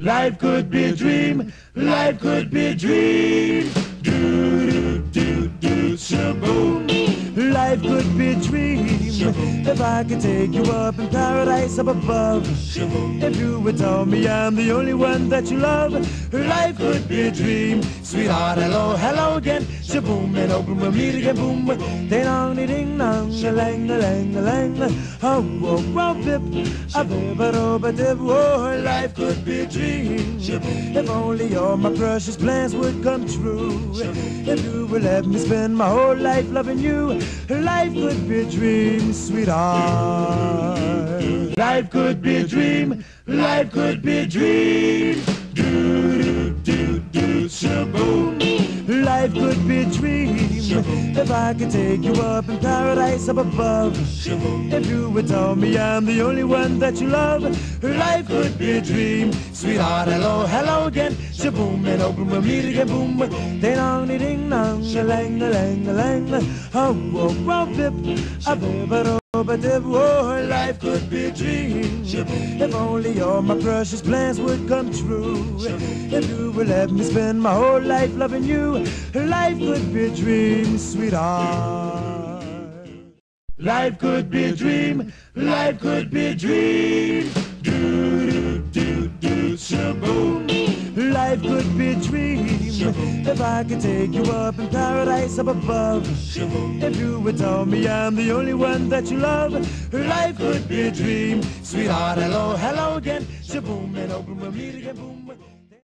Life could be a dream. Life could be a dream. Do do do do shaboom. Life could be a dream. If I could take you up in paradise up above. If you would tell me I'm the only one that you love. Life could be a dream. Sweetheart, hello, hello again. Shaboom and open we'll meet again. Boom. Ding dong, ding dong, a lang, a lang, a lang. Oh, oh, oh, bip. A bip, a do, a dip. Oh, life could be a dream. If only all my precious plans would come true. If you would let me spend my whole life loving you. Life could be a dream, sweetheart. Life could be a dream. Life could be a dream. Life could be a dream if I could take you up in paradise up above. If you would tell me I'm the only one that you love, life could be a dream. Sweetheart, hello, hello again. Shaboom and open, we'll meet again. Boom, ding dong, ding dong, a lang, a lang, a lang. Oh, oh, oh, bip, a bip. But if oh, life could be a dream, if only all my precious plans would come true, if you would let me spend my whole life loving you, life could be a dream, sweetheart. Life could be a dream, life could be a dream. Do do do do. Life could be a dream if I could take you up in paradise up above. If you would tell me I'm the only one that you love, life could be a dream. Sweetheart, hello, hello again. Shaboom and open, we'll meet again. Boom.